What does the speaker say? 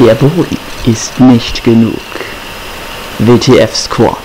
Der Boden ist nicht genug. WTF Squad.